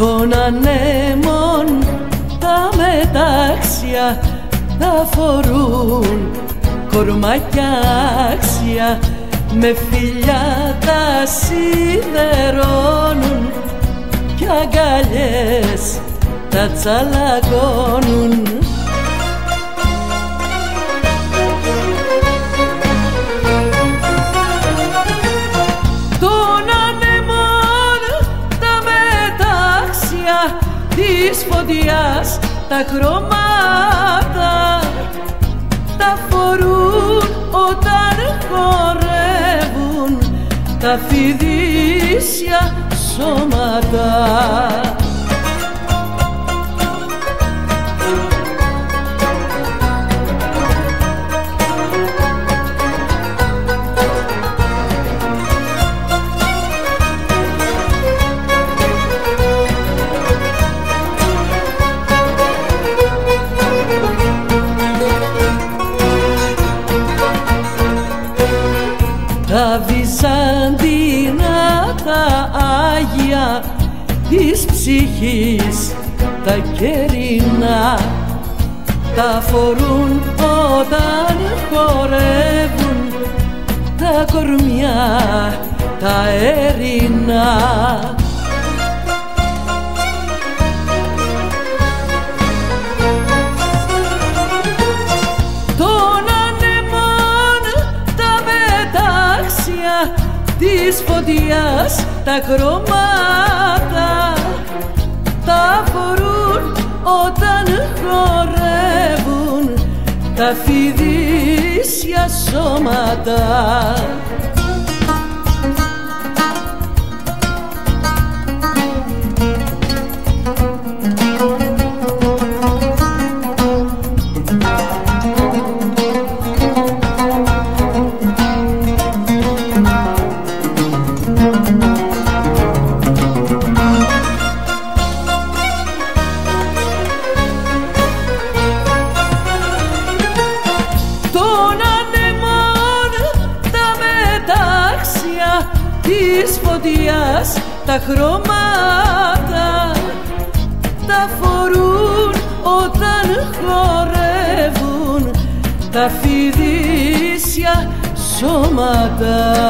Τον ανέμον τα μετάξια τα φορούν. Κορμακιά άξια με φιλιά τα σιδερώνουν κι αγκαλιές τα τσαλακώνουν. Της φωτιάς τα χρώματα τα φορούν όταν χορεύουν τα φιδίσια σώματα Τα Βυζαντινά τα Άγια της ψυχής. Τα κερινά τα φορούν όταν χορεύουν τα κορμιά τα ερηνά της φωτιάς τα χρώματα τα φορούν όταν χορεύουν τα φιδίσια σώματα της φωτιάς τα χρώματα τα φορούν όταν χορεύουν τα φιδίσια σώματα